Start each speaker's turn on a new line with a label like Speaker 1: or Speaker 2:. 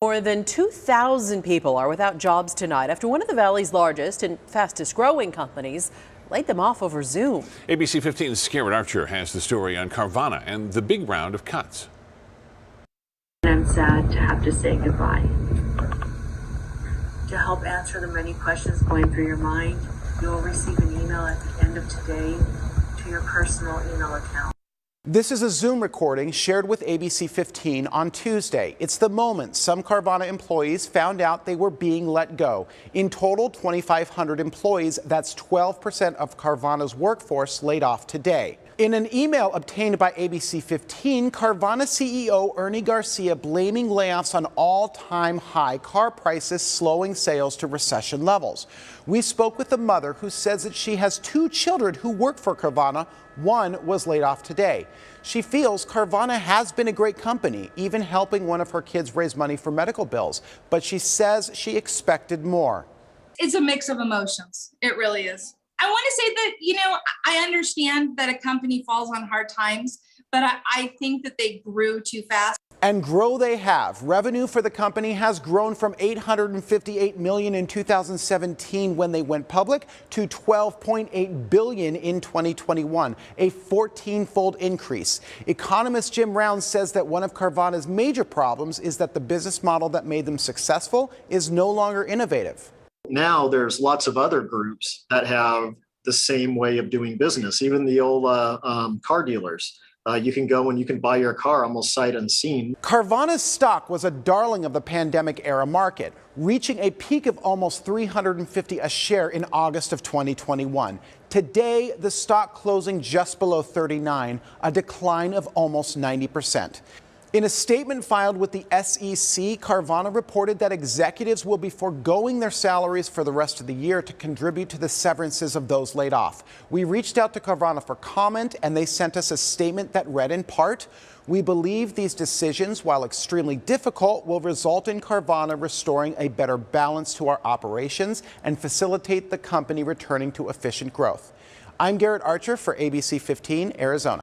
Speaker 1: More than 2,000 people are without jobs tonight after one of the valley's largest and fastest growing companies laid them off over Zoom.
Speaker 2: ABC 15's Garrett Archer has the story on Carvana and the big round of cuts.
Speaker 3: I'm sad to have to say goodbye. To help answer the many questions going through your mind, you will receive an email at the end of today to your personal email account.
Speaker 4: This is a Zoom recording shared with ABC 15 on Tuesday. It's the moment some Carvana employees found out they were being let go. In total, 2,500 employees, that's 12% of Carvana's workforce, laid off today. In an email obtained by ABC 15, Carvana CEO Ernie Garcia blaming layoffs on all time high car prices slowing sales to recession levels. We spoke with the mother who says that she has two children who work for Carvana. One was laid off today. She feels Carvana has been a great company, even helping one of her kids raise money for medical bills, but she says she expected more.
Speaker 5: It's a mix of emotions. It really is. I want to say that, you know, I understand that a company falls on hard times, but I, I think that they grew too fast.
Speaker 4: And grow they have. Revenue for the company has grown from 858 million in 2017 when they went public to 12.8 billion in 2021, a 14-fold increase. Economist Jim Rounds says that one of Carvana's major problems is that the business model that made them successful is no longer innovative.
Speaker 6: Now there's lots of other groups that have the same way of doing business, even the old uh, um, car dealers. Uh, you can go and you can buy your car almost sight unseen.
Speaker 4: Carvana's stock was a darling of the pandemic era market, reaching a peak of almost 350 a share in August of 2021. Today, the stock closing just below 39, a decline of almost 90 percent. In a statement filed with the SEC, Carvana reported that executives will be foregoing their salaries for the rest of the year to contribute to the severances of those laid off. We reached out to Carvana for comment, and they sent us a statement that read in part, we believe these decisions, while extremely difficult, will result in Carvana restoring a better balance to our operations and facilitate the company returning to efficient growth. I'm Garrett Archer for ABC 15 Arizona.